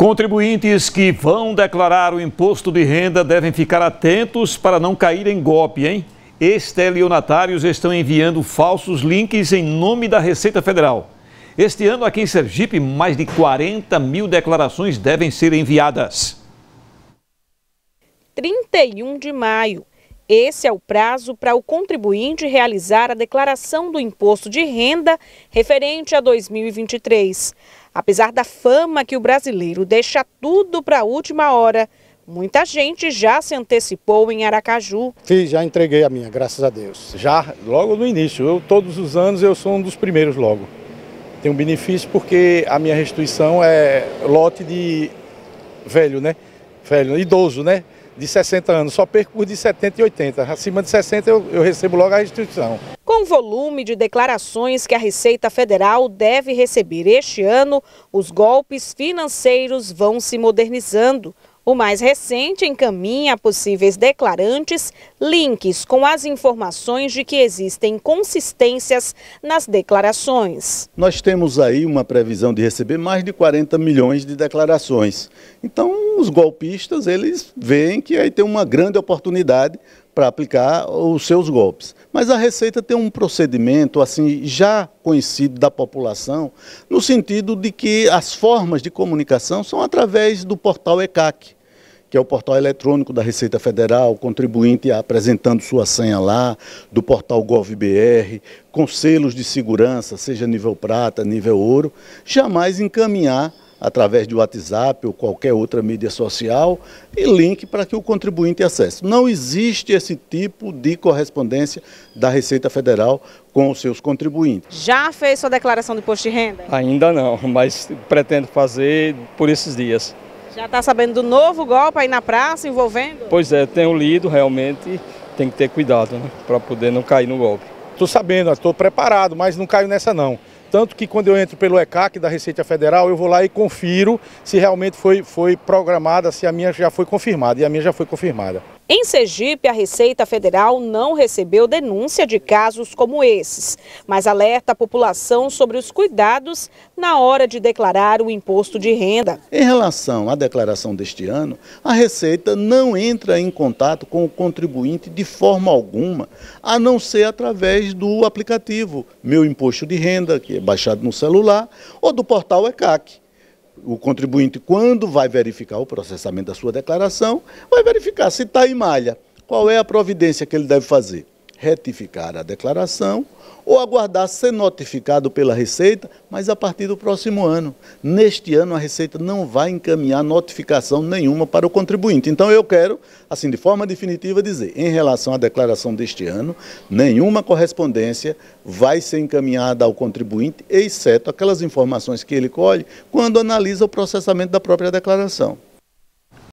Contribuintes que vão declarar o imposto de renda devem ficar atentos para não cair em golpe, hein? Estelionatários estão enviando falsos links em nome da Receita Federal. Este ano, aqui em Sergipe, mais de 40 mil declarações devem ser enviadas. 31 de maio. Esse é o prazo para o contribuinte realizar a declaração do imposto de renda referente a 2023. Apesar da fama que o brasileiro deixa tudo para a última hora, muita gente já se antecipou em Aracaju. Fiz, já entreguei a minha, graças a Deus. Já logo no início, eu todos os anos eu sou um dos primeiros logo. Tem um benefício porque a minha restituição é lote de velho, né? Velho, idoso, né? de 60 anos, só perco de 70 e 80. Acima de 60 eu, eu recebo logo a restituição. Com o volume de declarações que a Receita Federal deve receber este ano, os golpes financeiros vão se modernizando. O mais recente encaminha a possíveis declarantes links com as informações de que existem consistências nas declarações. Nós temos aí uma previsão de receber mais de 40 milhões de declarações. Então, os golpistas, eles veem que aí tem uma grande oportunidade para aplicar os seus golpes. Mas a Receita tem um procedimento assim já conhecido da população, no sentido de que as formas de comunicação são através do portal ECAC que é o portal eletrônico da Receita Federal, o contribuinte apresentando sua senha lá, do portal GovBR, com selos de segurança, seja nível prata, nível ouro, jamais encaminhar através de WhatsApp ou qualquer outra mídia social e link para que o contribuinte acesse. Não existe esse tipo de correspondência da Receita Federal com os seus contribuintes. Já fez sua declaração de imposto de renda? Ainda não, mas pretendo fazer por esses dias. Já está sabendo do novo golpe aí na praça envolvendo? Pois é, tenho lido realmente, tem que ter cuidado né, para poder não cair no golpe. Estou sabendo, estou preparado, mas não caio nessa não. Tanto que quando eu entro pelo ECAC da Receita Federal, eu vou lá e confiro se realmente foi, foi programada, se a minha já foi confirmada. E a minha já foi confirmada. Em Sergipe, a Receita Federal não recebeu denúncia de casos como esses, mas alerta a população sobre os cuidados na hora de declarar o imposto de renda. Em relação à declaração deste ano, a Receita não entra em contato com o contribuinte de forma alguma, a não ser através do aplicativo Meu Imposto de Renda, que é baixado no celular, ou do portal ECAC o contribuinte, quando vai verificar o processamento da sua declaração, vai verificar se está em malha. Qual é a providência que ele deve fazer? Retificar a declaração ou aguardar ser notificado pela Receita, mas a partir do próximo ano. Neste ano, a Receita não vai encaminhar notificação nenhuma para o contribuinte. Então, eu quero, assim, de forma definitiva, dizer: em relação à declaração deste ano, nenhuma correspondência vai ser encaminhada ao contribuinte, exceto aquelas informações que ele colhe quando analisa o processamento da própria declaração.